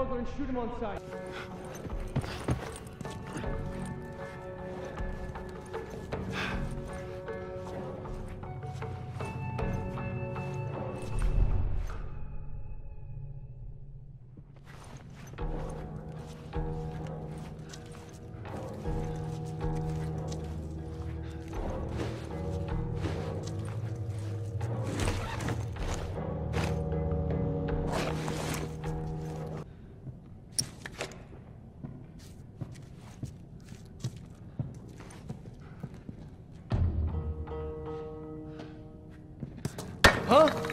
smuggler and shoot him on sight. Ugh!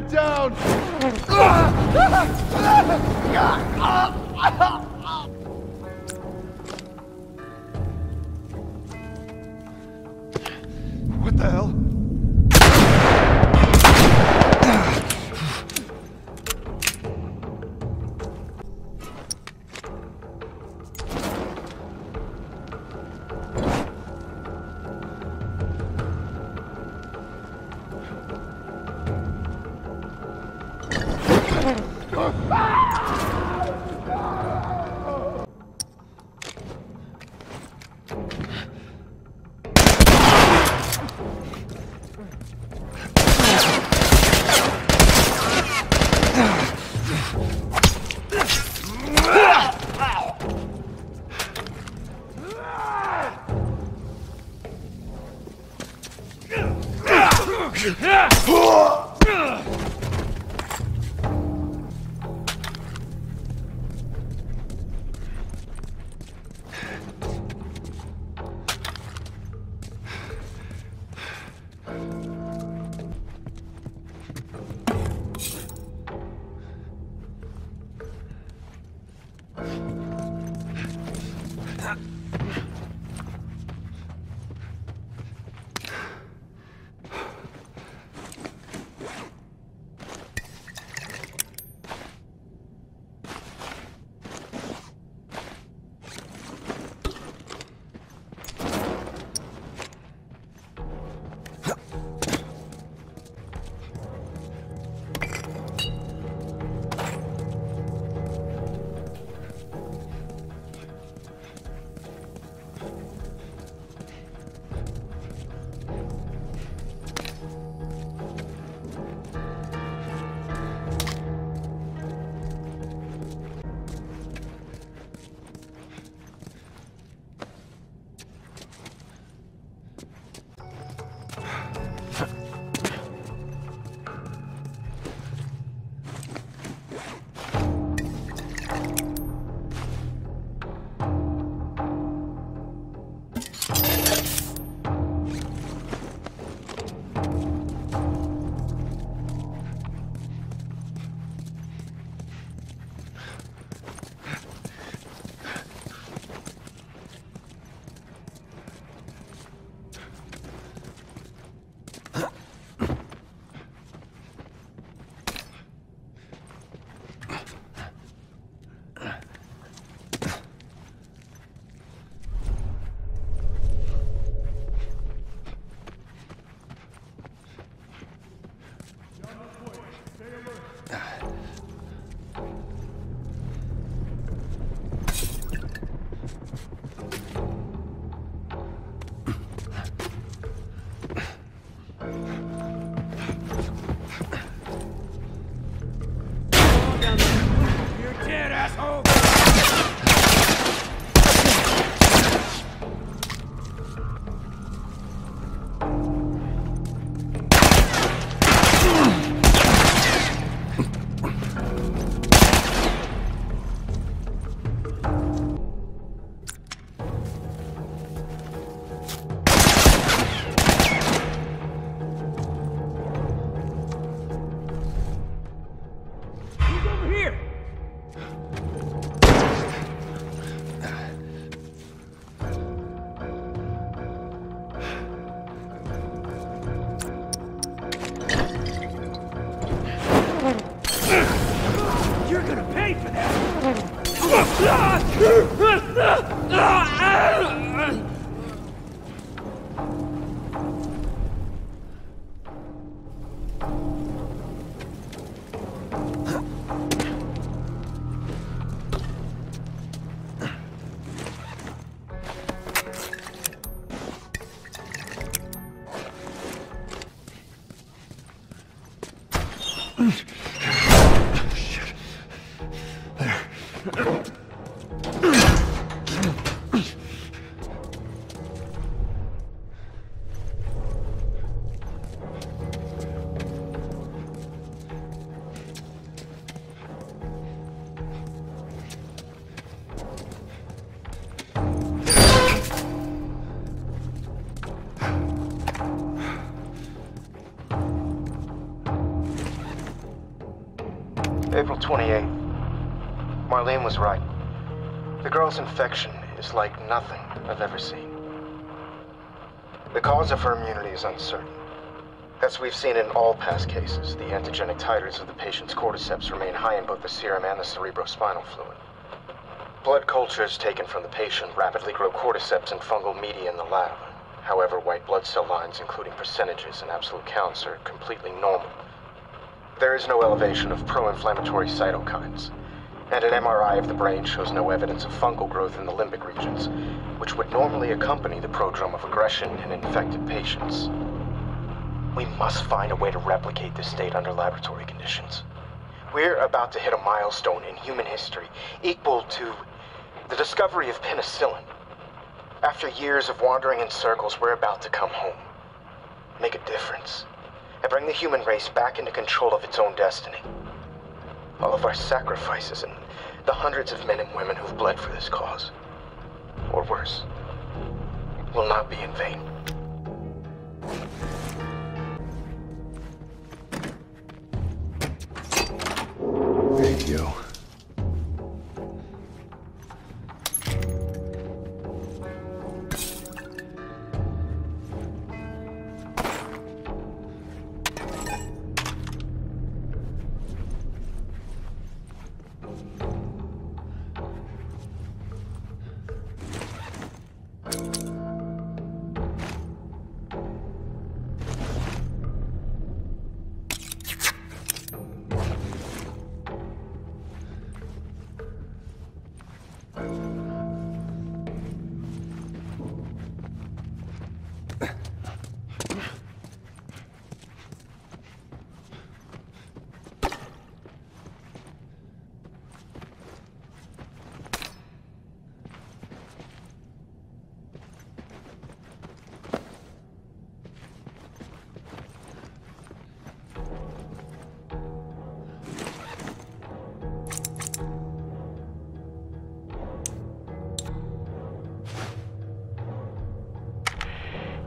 Man down! What the hell? Infection is like nothing I've ever seen. The cause of her immunity is uncertain. As we've seen in all past cases, the antigenic titers of the patient's cordyceps remain high in both the serum and the cerebrospinal fluid. Blood cultures taken from the patient rapidly grow cordyceps and fungal media in the lab. However, white blood cell lines, including percentages and absolute counts, are completely normal. There is no elevation of pro-inflammatory cytokines, and an MRI of the brain shows no evidence of fungal growth in the limbic regions, which would normally accompany the prodrome of aggression in infected patients. We must find a way to replicate this state under laboratory conditions. We're about to hit a milestone in human history equal to the discovery of penicillin. After years of wandering in circles, we're about to come home. Make a difference and bring the human race back into control of its own destiny. All of our sacrifices and the hundreds of men and women who've bled for this cause, or worse, will not be in vain.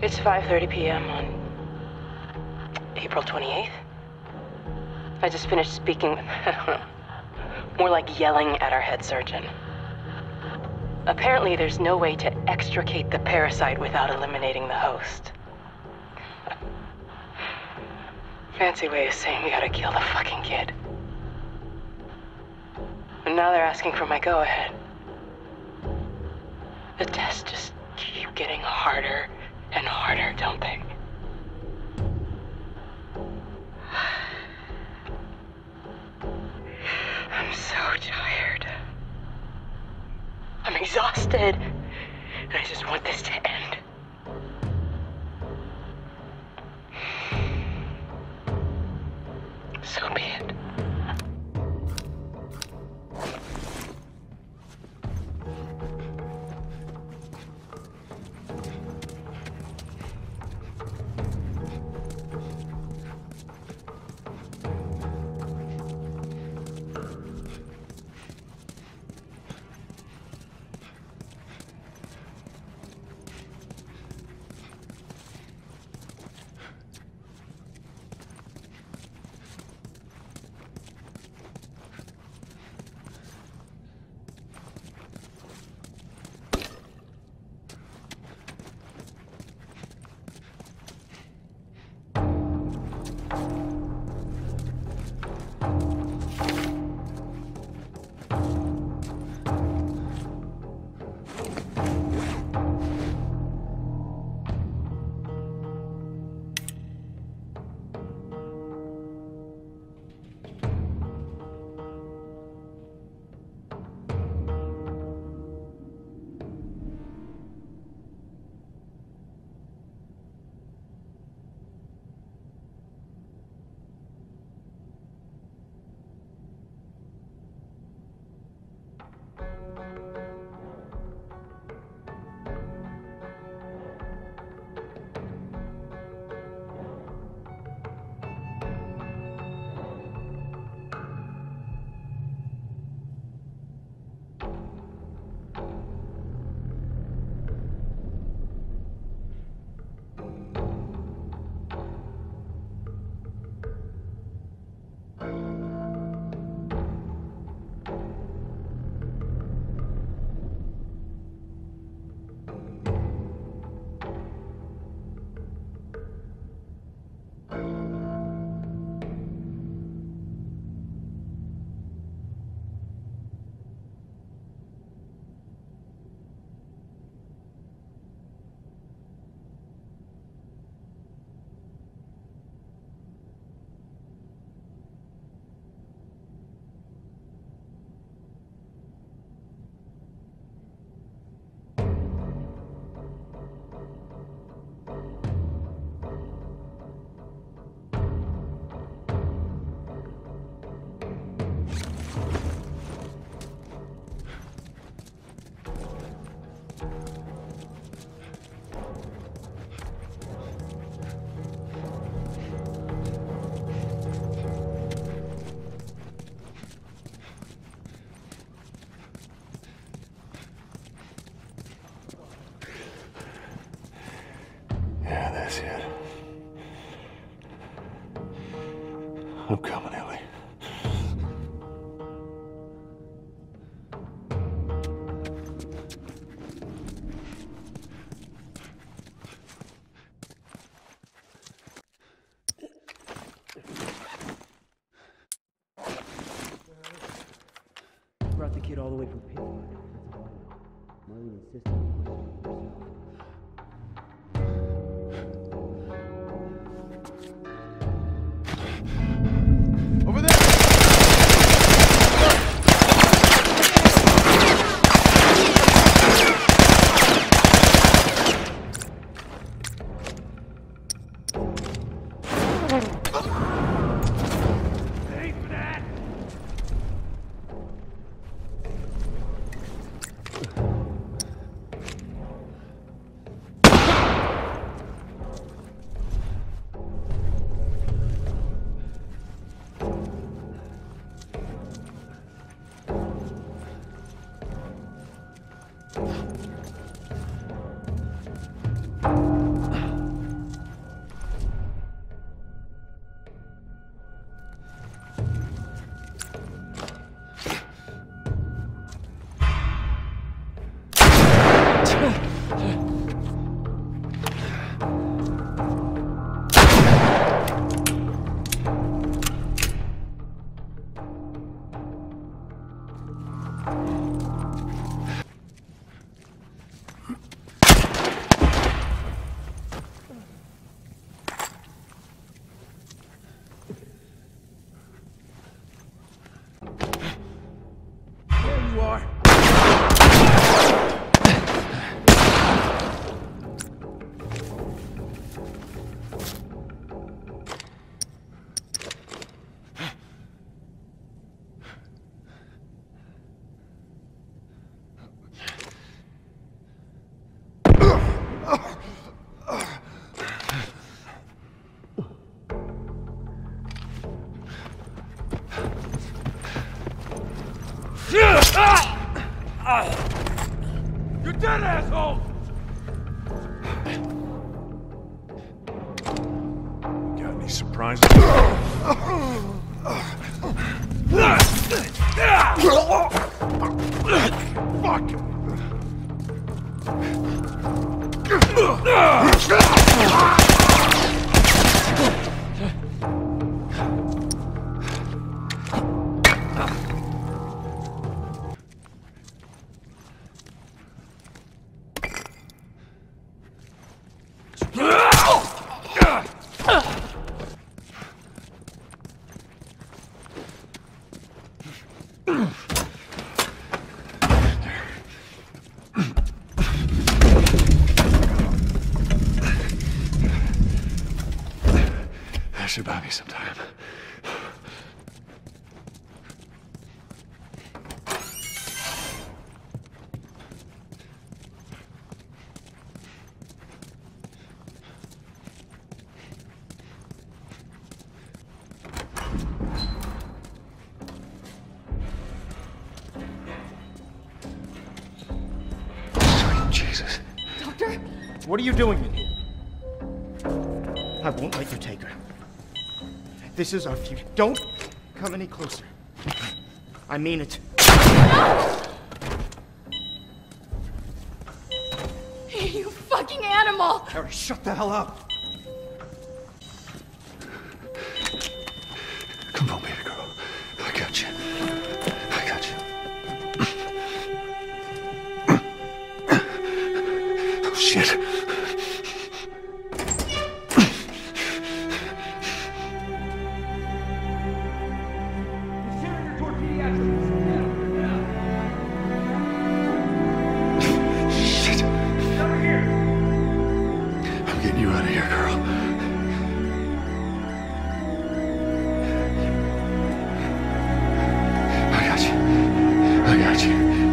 It's 5:30 p.m. on April 28th. I just finished speaking with more like yelling at our head surgeon. Apparently, there's no way to extricate the parasite without eliminating the host. Fancy way of saying we gotta kill the fucking kid. And now they're asking for my go-ahead. The tests just keep getting harder and harder, don't they? I'm so tired. I'm exhausted. And I just want this to end. So be it. All the way from Pittsburgh. Marlene insisted. Over any surprises? Fuck! Me some time. Sweet Jesus. Doctor? What are you doing in here? I won't let you take her. This is our future. Don't come any closer. I mean it. You fucking animal! Harry, shut the hell up. I got you.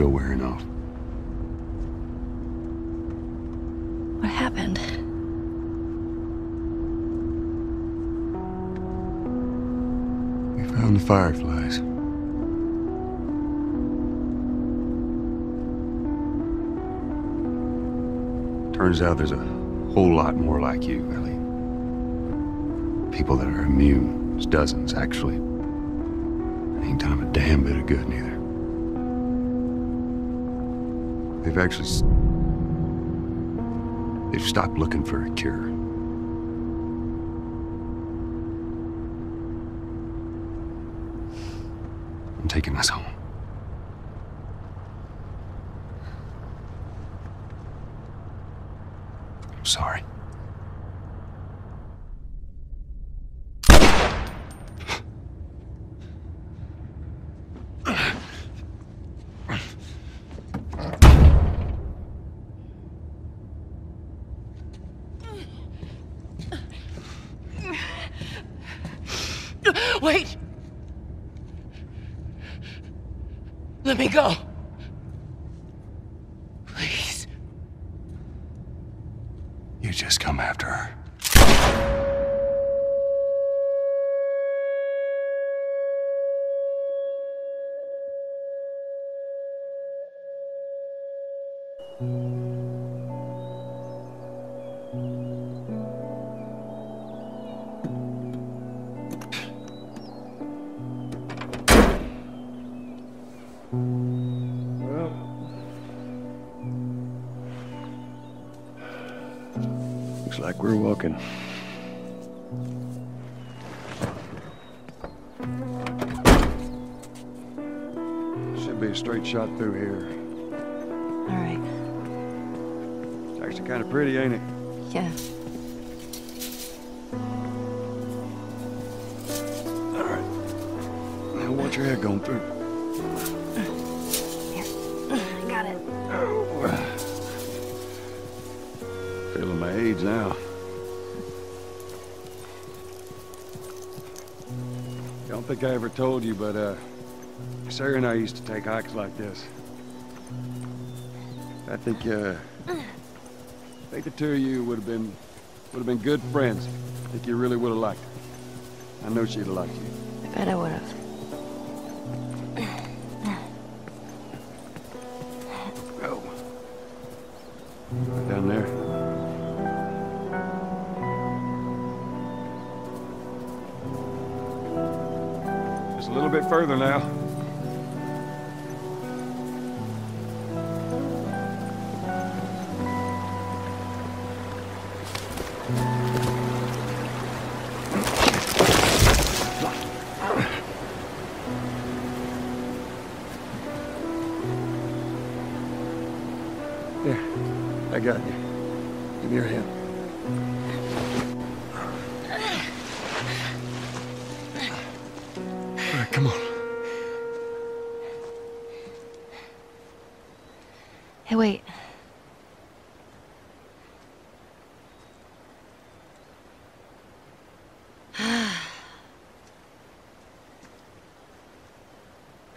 Still wearing off. What happened? We found the fireflies. Turns out there's a whole lot more like you, Ellie. People that are immune. There's dozens, actually. Ain't done a damn bit of good, neither. They've actually... They've stopped looking for a cure. I'm taking us home. I'm sorry. Wait! Let me go. Looks like we're walking. Should be a straight shot through here. All right. It's actually kind of pretty, ain't it? Yeah. All right. Now watch your head going through. My now. Don't think I ever told you, but uh, Sarah and I used to take hikes like this. I think, uh, I think the two of you would have been, would have been good friends. I think you really would have liked her. I know she'd have liked you. I bet I would have. Oh. Down there. Further now. There. I got you. Give me your hand.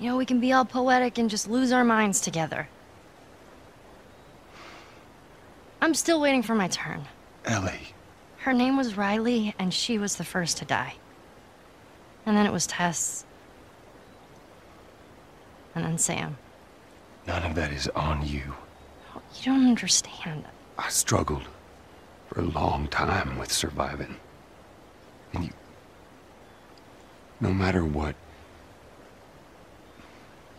You know, we can be all poetic and just lose our minds together. I'm still waiting for my turn. Ellie. Her name was Riley, and she was the first to die. And then it was Tess. And then Sam. None of that is on you. You don't understand. I struggled for a long time with surviving. And you. No matter what,